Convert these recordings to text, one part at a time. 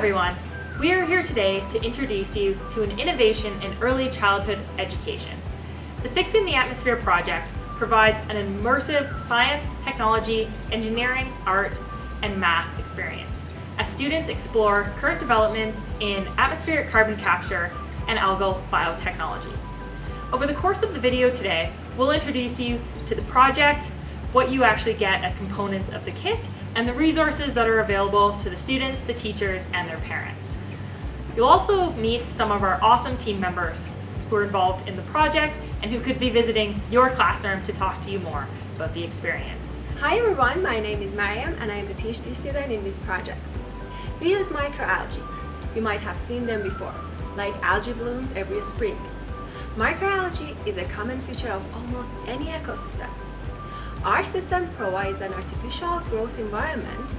everyone. We are here today to introduce you to an innovation in early childhood education. The Fixing the Atmosphere project provides an immersive science, technology, engineering, art, and math experience as students explore current developments in atmospheric carbon capture and algal biotechnology. Over the course of the video today, we'll introduce you to the project, what you actually get as components of the kit, and the resources that are available to the students, the teachers, and their parents. You'll also meet some of our awesome team members who are involved in the project and who could be visiting your classroom to talk to you more about the experience. Hi everyone, my name is Mariam and I am a PhD student in this project. We use microalgae. You might have seen them before, like algae blooms every spring. Microalgae is a common feature of almost any ecosystem. Our system provides an artificial growth environment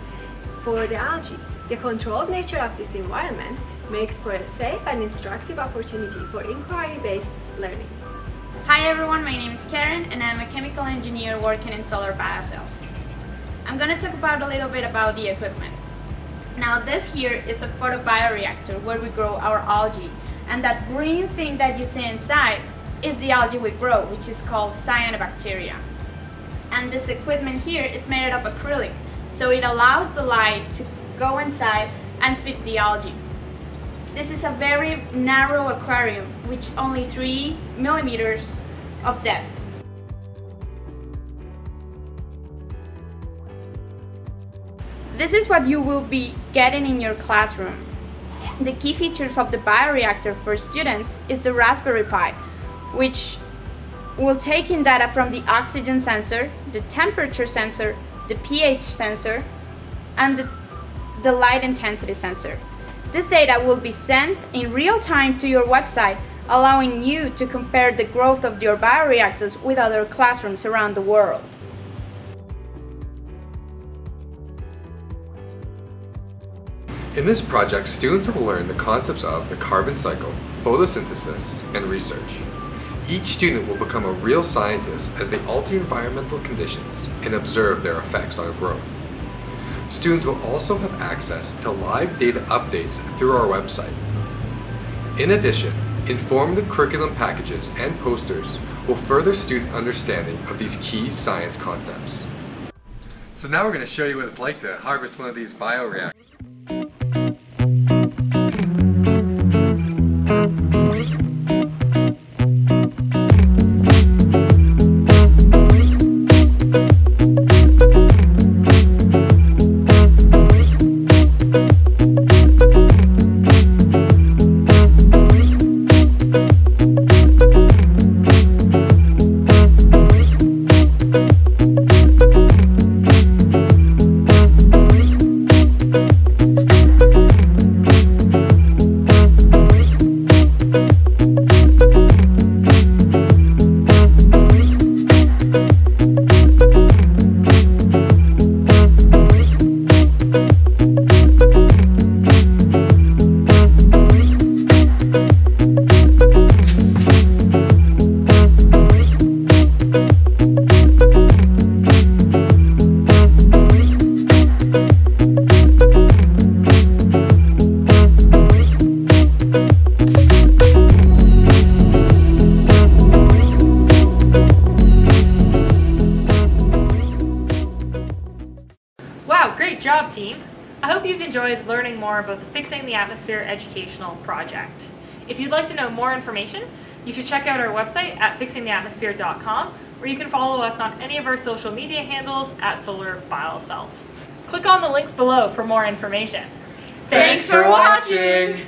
for the algae. The controlled nature of this environment makes for a safe and instructive opportunity for inquiry-based learning. Hi everyone, my name is Karen and I'm a chemical engineer working in solar biocells. I'm going to talk about a little bit about the equipment. Now this here is a photobioreactor where we grow our algae and that green thing that you see inside is the algae we grow which is called cyanobacteria. And this equipment here is made out of acrylic so it allows the light to go inside and feed the algae. This is a very narrow aquarium, which only 3 millimeters of depth. This is what you will be getting in your classroom. The key features of the bioreactor for students is the Raspberry Pi, which will take in data from the oxygen sensor, the temperature sensor, the pH sensor, and the, the light intensity sensor. This data will be sent in real time to your website, allowing you to compare the growth of your bioreactors with other classrooms around the world. In this project, students will learn the concepts of the carbon cycle, photosynthesis, and research. Each student will become a real scientist as they alter environmental conditions and observe their effects on growth. Students will also have access to live data updates through our website. In addition, informative curriculum packages and posters will further student understanding of these key science concepts. So now we're going to show you what it's like to harvest one of these bioreactors. job, team! I hope you've enjoyed learning more about the Fixing the Atmosphere educational project. If you'd like to know more information, you should check out our website at fixingtheatmosphere.com or you can follow us on any of our social media handles at Solar Biocells. Click on the links below for more information. Thanks, Thanks for watching!